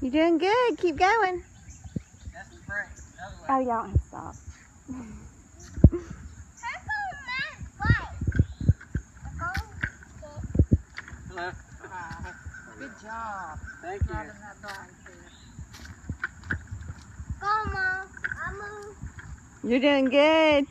You're doing good. Keep going. Oh, y'all don't have stop. Hello. Good job. Thank you. Driving that bike there. You're doing good.